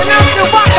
Enough to watch.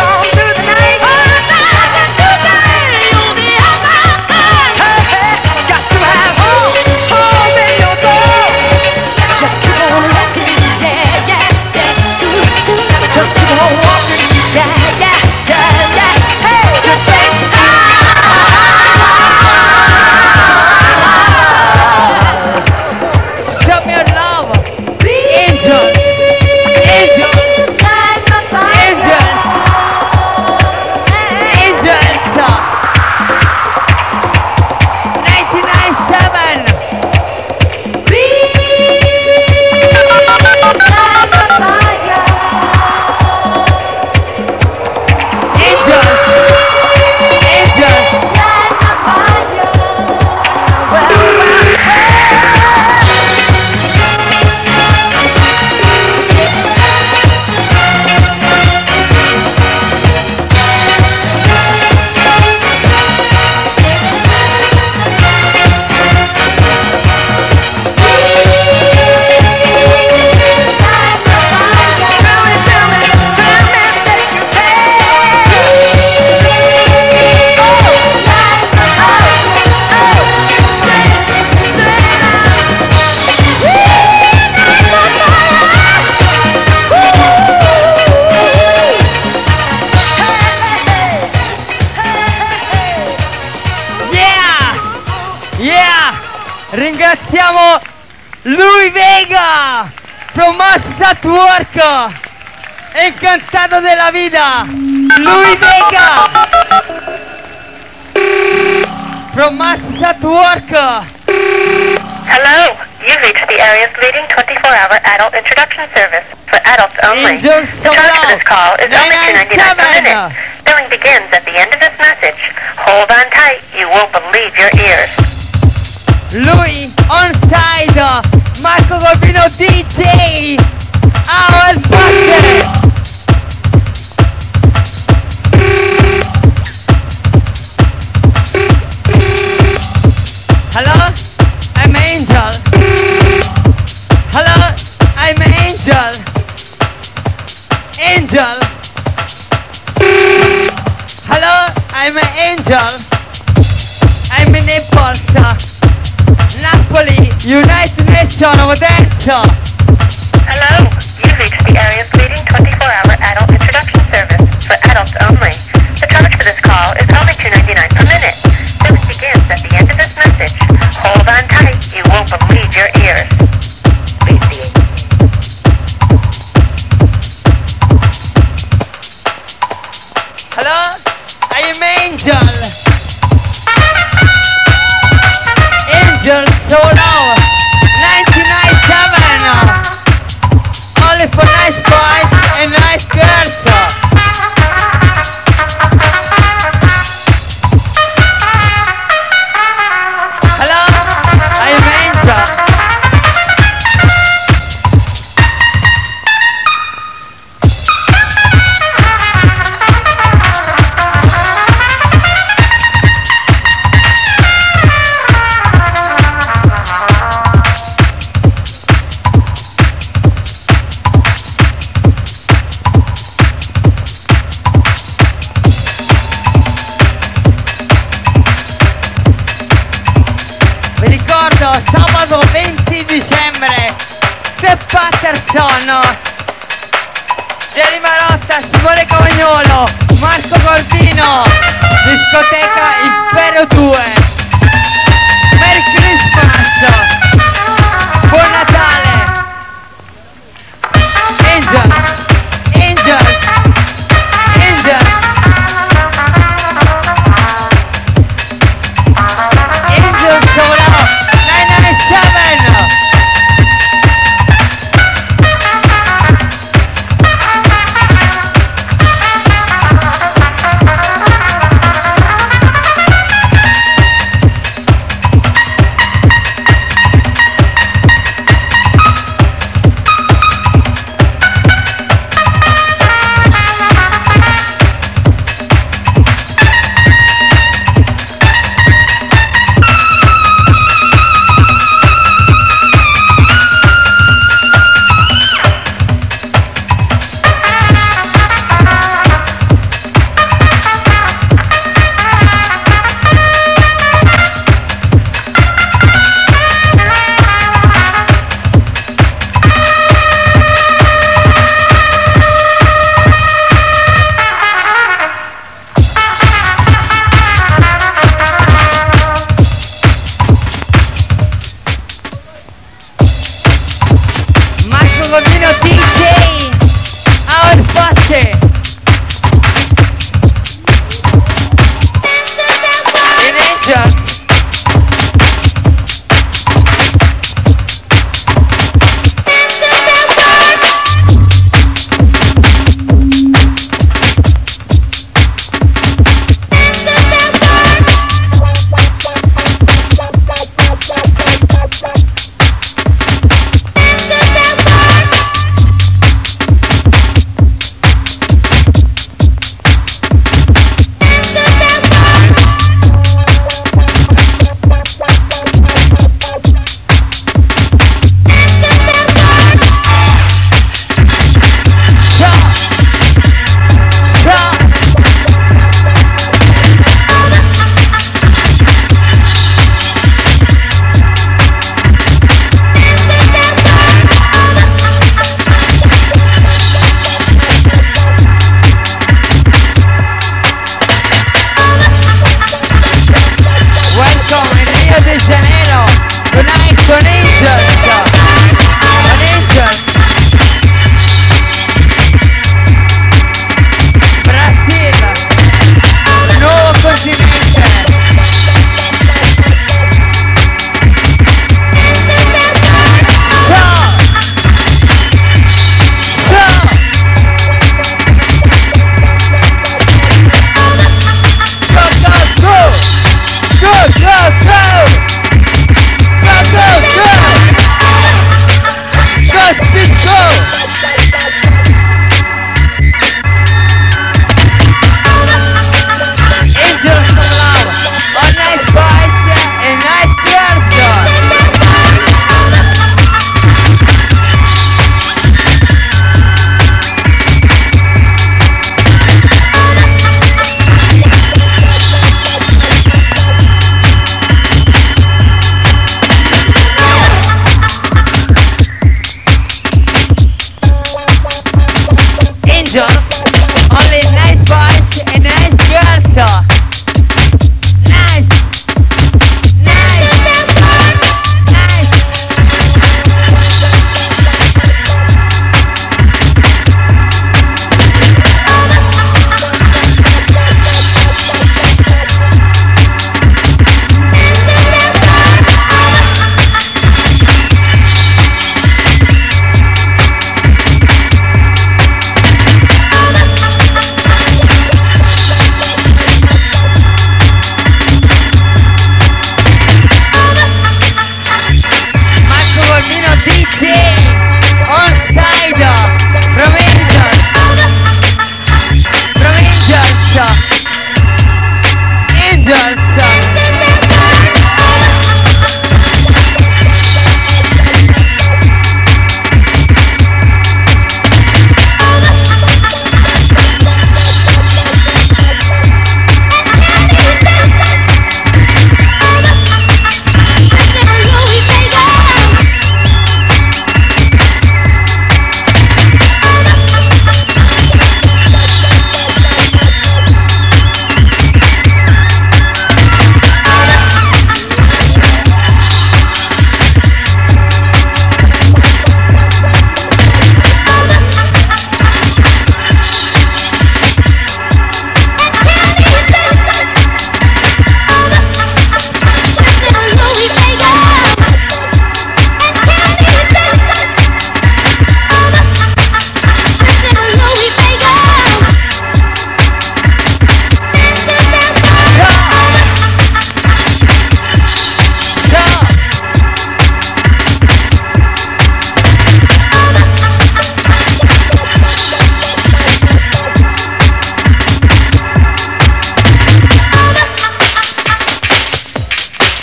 Ringraziamo Louie Vega from Master at Work Incantato della vita Louie Vega from Master at Work Hello, you've reached the area's leading 24-hour adult introduction service for adults only. Angel the charge for this call is only $2.99 per minute. Billing begins at the end of this message. Hold on tight, you won't believe your ears. Louie on side Marco Corvino DJ Our Buster Hello, I'm Angel. Hello, I'm Angel. Angel. Hello, I'm an Angel. I'm in Naples. Napoli, United Nations of Dance. Hello, you've reached the area's discoteca.